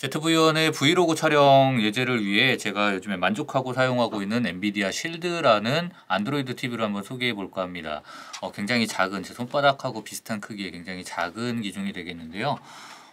ZV-1의 브이로그 촬영 예제를 위해 제가 요즘에 만족하고 사용하고 있는 엔비디아 실드라는 안드로이드 TV를 한번 소개해 볼까 합니다. 어, 굉장히 작은 제 손바닥하고 비슷한 크기의 굉장히 작은 기종이 되겠는데요.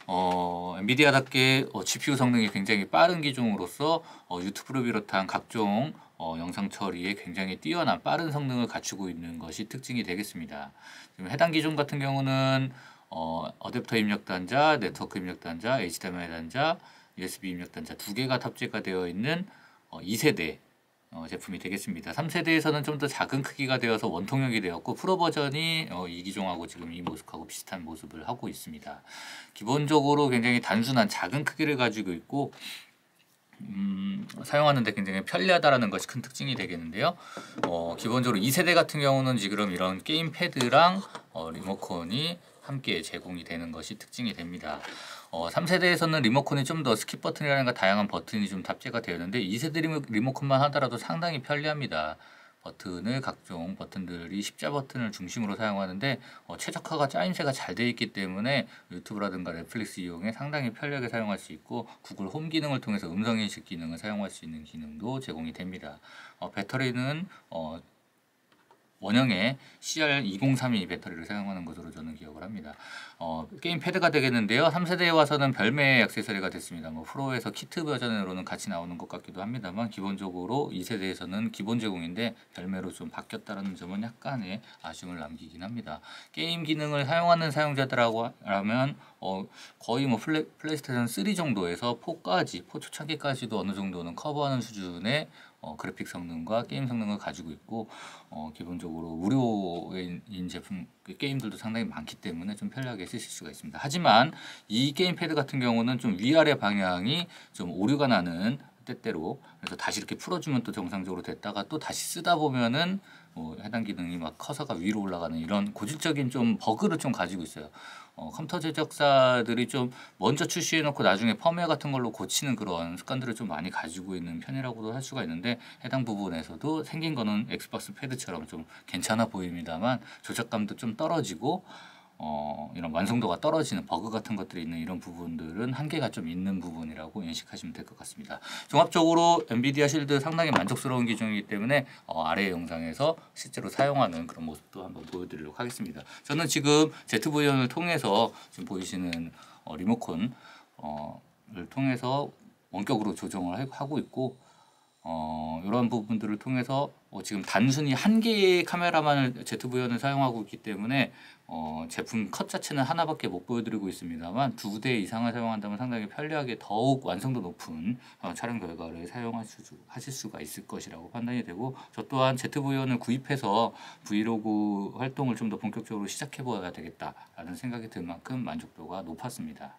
어, 엔비디아답게 어, GPU 성능이 굉장히 빠른 기종으로서 어, 유튜브를 비롯한 각종 어, 영상 처리에 굉장히 뛰어난 빠른 성능을 갖추고 있는 것이 특징이 되겠습니다. 지금 해당 기종 같은 경우는 어, 어댑터 입력 단자, 네트워크 입력 단자, HDMI 단자, USB 입력 단자 두 개가 탑재가 되어 있는 어, 2세대 어, 제품이 되겠습니다. 3세대에서는 좀 더 작은 크기가 되어서 원통형이 되었고 프로 버전이 어, 이 기종하고 지금 이 모습하고 비슷한 모습을 하고 있습니다. 기본적으로 굉장히 단순한 작은 크기를 가지고 있고 음, 사용하는데 굉장히 편리하다라는 것이 큰 특징이 되겠는데요. 어, 기본적으로 2세대 같은 경우는 지금 이런 게임 패드랑 어, 리모컨이 함께 제공이 되는 것이 특징이 됩니다. 어, 3세대에서는 리모컨이 좀 더 skip 버튼이라든가 다양한 버튼이 좀 탑재가 되었는데 2세대 리모, 리모컨만 하더라도 상당히 편리합니다. 버튼을 각종 버튼들이 십자 버튼을 중심으로 사용하는데 어, 최적화가 짜임새가 잘 되어 있기 때문에 유튜브라든가 넷플릭스 이용에 상당히 편리하게 사용할 수 있고 구글 홈 기능을 통해서 음성 인식 기능을 사용할 수 있는 기능도 제공이 됩니다. 어, 배터리는 어, 원형의 CR2032 배터리를 사용하는 것으로 저는 기억을 합니다. 어, 게임 패드가 되겠는데요. 3세대에 와서는 별매의 액세서리가 됐습니다. 뭐 프로에서 키트 버전으로는 같이 나오는 것 같기도 합니다만 기본적으로 2세대에서는 기본 제공인데 별매로 좀 바뀌었다는 점은 약간의 아쉬움을 남기긴 합니다. 게임 기능을 사용하는 사용자들하고 라면 어, 거의 뭐 플레, 플레이스테이션 3 정도에서 4까지, 4 초창기까지도 어느 정도는 커버하는 수준의 어, 그래픽 성능과 게임 성능을 가지고 있고 어, 기본적으로 무료인 제품 그 게임들도 상당히 많기 때문에 좀 편리하게 쓰실 수가 있습니다. 하지만 이 게임 패드 같은 경우는 좀 위아래 방향이 좀 오류가 나는 때때로 그래서 다시 이렇게 풀어주면 또 정상적으로 됐다가 또 다시 쓰다 보면은 뭐 해당 기능이 막 커서가 위로 올라가는 이런 고질적인 좀 버그를 좀 가지고 있어요. 어, 컴퓨터 제작사들이 좀 먼저 출시해놓고 나중에 펌웨어 같은 걸로 고치는 그런 습관들을 좀 많이 가지고 있는 편이라고도 할 수가 있는데 해당 부분에서도 생긴 거는 엑스박스 패드처럼 좀 괜찮아 보입니다만 조작감도 좀 떨어지고 어, 이런 완성도가 떨어지는 버그 같은 것들이 있는 이런 부분들은 한계가 좀 있는 부분이라고 인식하시면 될 것 같습니다. 종합적으로 엔비디아 실드 상당히 만족스러운 기종이기 때문에 어, 아래 영상에서 실제로 사용하는 그런 모습도 한번 보여드리도록 하겠습니다. 저는 지금 ZV-1을 통해서 지금 보이시는 어, 리모컨을 어, 통해서 원격으로 조정을 하고 있고 어, 이런 부분들을 통해서 어, 지금 단순히 한 개의 카메라만을 ZV-1을 사용하고 있기 때문에 어, 제품 컷 자체는 하나밖에 못 보여드리고 있습니다만 두 대 이상을 사용한다면 상당히 편리하게 더욱 완성도 높은 어, 촬영 결과를 사용하실 수가 있을 것이라고 판단이 되고 저 또한 ZV-1을 구입해서 브이로그 활동을 좀 더 본격적으로 시작해 보아야 되겠다라는 생각이 들 만큼 만족도가 높았습니다.